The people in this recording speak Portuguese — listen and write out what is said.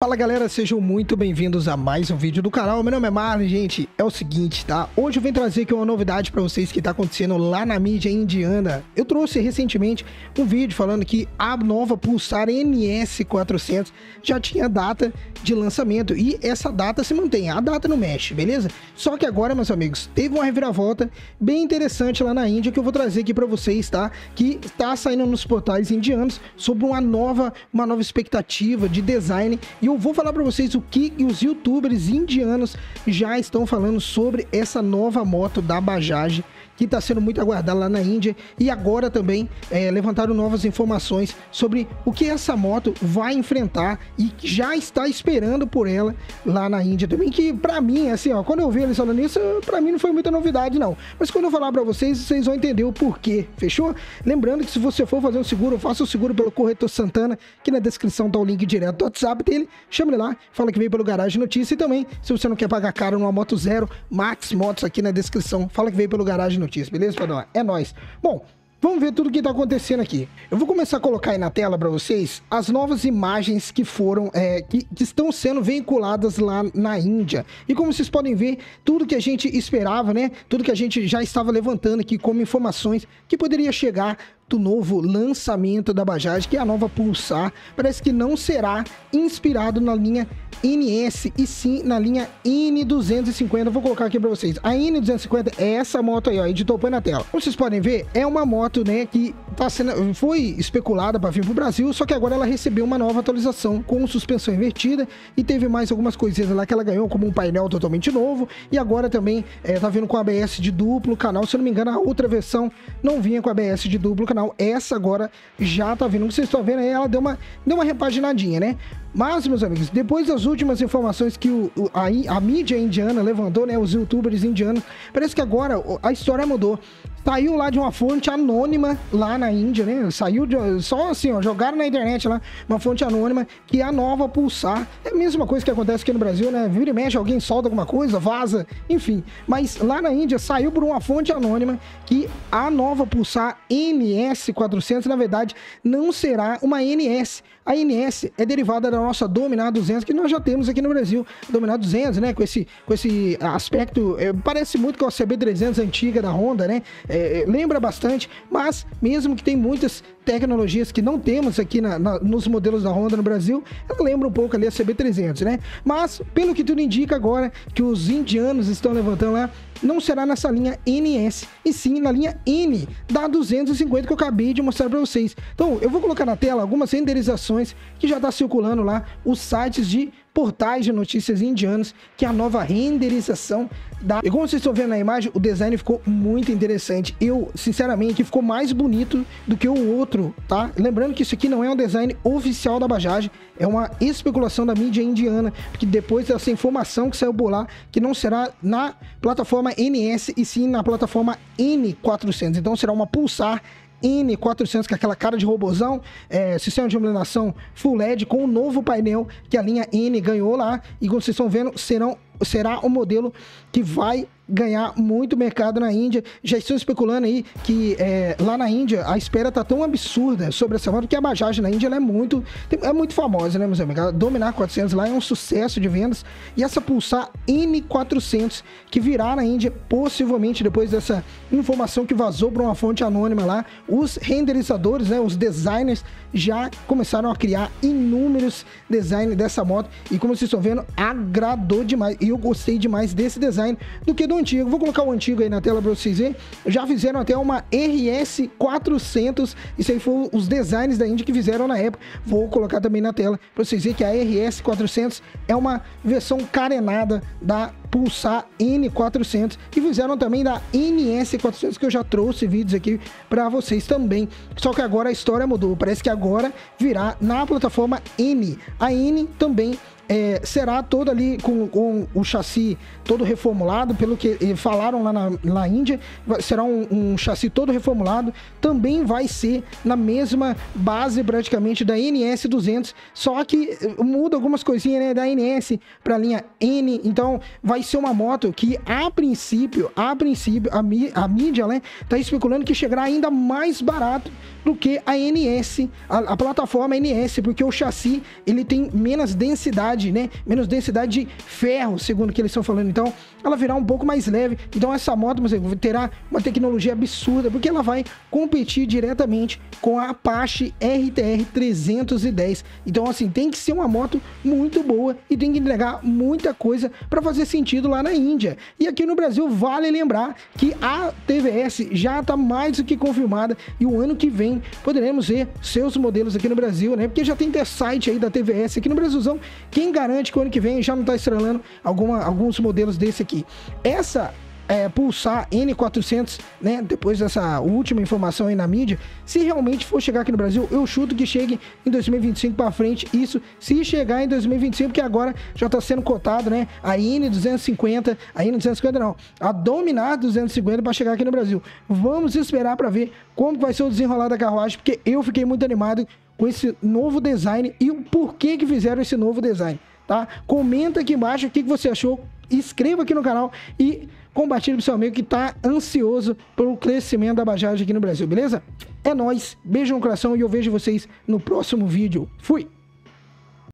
Fala galera, sejam muito bem-vindos a mais um vídeo do canal. Meu nome é Marlon, gente. É o seguinte, tá? Hoje eu venho trazer aqui uma novidade para vocês que tá acontecendo lá na mídia indiana. Eu trouxe recentemente um vídeo falando que a nova Pulsar NS400 já tinha data de lançamento e essa data se mantém, a data não mexe, beleza? Só que agora, meus amigos, teve uma reviravolta bem interessante lá na Índia que eu vou trazer aqui para vocês, tá? Que está saindo nos portais indianos sobre uma nova, uma nova expectativa de design e eu vou falar para vocês o que os youtubers indianos já estão falando sobre essa nova moto da Bajaj que está sendo muito aguardada lá na Índia. E agora também é, levantaram novas informações sobre o que essa moto vai enfrentar e já está esperando por ela lá na Índia também, que para mim, assim, ó, quando eu vi eles falando isso, para mim não foi muita novidade não, mas quando eu falar para vocês, vocês vão entender o porquê, fechou? Lembrando que se você for fazer um seguro, faça o seguro pelo Corretor Santana, que na descrição tá o link direto do WhatsApp dele, chame ele lá, fala que veio pelo Garagem Notícia e também, se você não quer pagar caro numa moto zero, Max Motos aqui na descrição, fala que veio pelo Garagem Notícia notícia, beleza, Padrão? É nós. Bom, Vamos ver tudo que está acontecendo aqui. Eu vou começar a colocar aí na tela para vocês as novas imagens que foram, é, que, que, estão sendo veiculadas lá na Índia. E como vocês podem ver, tudo que a gente esperava, né? Tudo que a gente já estava levantando aqui como informações que poderia chegar do novo lançamento da Bajaj, que é a nova Pulsar, parece que não será inspirado na linha NS e sim na linha N250. Vou colocar aqui para vocês. A N250 é essa moto aí, ó, editor põe na tela. Como vocês podem ver, é uma moto, né, que tá sendo, foi especulada para vir pro Brasil, só que agora ela recebeu uma nova atualização com suspensão invertida e teve mais algumas coisinhas lá que ela ganhou, como um painel totalmente novo e agora também é, tá vindo com ABS de duplo canal. Se eu não me engano, a outra versão não vinha com ABS de duplo canal. Essa agora já tá vindo. Vocês estão vendo aí, ela deu uma, deu uma repaginadinha, né? Mas, meus amigos, depois das últimas informações que o, a, a, mídia indiana levantou, né, os youtubers indianos, parece que agora a história mudou. Saiu lá de uma fonte anônima lá na Índia, né? Saiu de, só assim, ó, jogaram na internet lá uma fonte anônima que é a nova Pulsar. É a mesma coisa que acontece aqui no Brasil, né? Vira e mexe, alguém solta alguma coisa, vaza, enfim. Mas lá na Índia saiu por uma fonte anônima que a nova Pulsar NS400, na verdade, não será uma NS. A NS é derivada da nossa Dominar 200 que nós já temos aqui no Brasil. Dominar 200, né? Com esse, com esse aspecto, é, parece muito com a CB300 antiga da Honda, né? É, lembra bastante, mas mesmo que tem muitas tecnologias que não temos aqui na, na, nos modelos da Honda no Brasil, ela lembra um pouco ali a CB300, né? Mas, pelo que tudo indica agora, que os indianos estão levantando lá, não será nessa linha NS, e sim na linha N da 250 que eu acabei de mostrar para vocês. Então, eu vou colocar na tela algumas renderizações que já está circulando lá, os sites de portais de notícias indianos, que a nova renderização da... E como vocês estão vendo na imagem, o design ficou muito interessante. Eu, sinceramente, ficou mais bonito do que o outro, tá? Lembrando que isso aqui não é um design oficial da Bajaj, é uma especulação da mídia indiana, porque depois dessa informação que saiu por lá, que não será na plataforma NS e sim na plataforma N400. Então será uma Pulsar N400, que é aquela cara de robozão, é, sistema de iluminação Full LED com o um novo painel que a linha N ganhou lá. E como vocês estão vendo, serão, será o modelo que vai ganhar muito mercado na Índia. Já estão especulando aí que é, lá na Índia a espera tá tão absurda sobre essa moto que a Bajaj na Índia é muito é muito famosa, né, meus amigos? Dominar 400 lá é um sucesso de vendas e essa Pulsar N400 que virá na Índia possivelmente depois dessa informação que vazou para uma fonte anônima lá, os renderizadores, né, os designers já começaram a criar inúmeros designs dessa moto e como vocês estão vendo, agradou demais. E eu gostei demais desse design do que do antigo. Vou colocar o antigo aí na tela para vocês verem. Já fizeram até uma RS 400. Isso aí foi os designs da Indy que fizeram na época. Vou colocar também na tela para vocês verem que a RS 400 é uma versão carenada da Pulsar N400 e fizeram também da NS400 que eu já trouxe vídeos aqui para vocês também. Só que agora a história mudou. Parece que agora virá na plataforma N. A N também é, será todo ali com, com, o chassi todo reformulado, pelo que falaram lá na, na Índia, será um, um, chassi todo reformulado, também vai ser na mesma base praticamente da NS200, só que muda algumas coisinhas né, da NS para a linha N, então vai ser uma moto que a princípio, a princípio, a, a mídia né, tá especulando que chegará ainda mais barato do que a NS, a, a, plataforma NS, porque o chassi ele tem menos densidade, né? Menos densidade de ferro, segundo que eles estão falando. Então, ela virá um pouco mais leve. Então, essa moto terá uma tecnologia absurda, porque ela vai competir diretamente com a Apache RTR 310. Então, assim, tem que ser uma moto muito boa e tem que entregar muita coisa para fazer sentido lá na Índia. E aqui no Brasil, vale lembrar que a TVS já está mais do que confirmada e o ano que vem poderemos ver seus modelos aqui no Brasil, né? Porque já tem até site aí da TVS aqui no Brasilzão. Quem garante que o ano que vem já não está estrelando alguma, alguns modelos desse aqui? Essa é, pulsar N400, né? Depois dessa última informação aí na mídia, se realmente for chegar aqui no Brasil, eu chuto que chegue em 2025 para frente. Isso se chegar em 2025, porque agora já está sendo cotado, né? A N250, a N250 não, a Dominar 250 para chegar aqui no Brasil. Vamos esperar para ver como vai ser o desenrolar da carruagem, porque eu fiquei muito animado com esse novo design e o porquê que fizeram esse novo design, tá? Comenta aqui embaixo o que você achou, inscreva aqui no canal e compartilhe pro seu amigo que tá ansioso pelo crescimento da Bajaj aqui no Brasil, beleza? É nóis, beijo no coração e eu vejo vocês no próximo vídeo. Fui!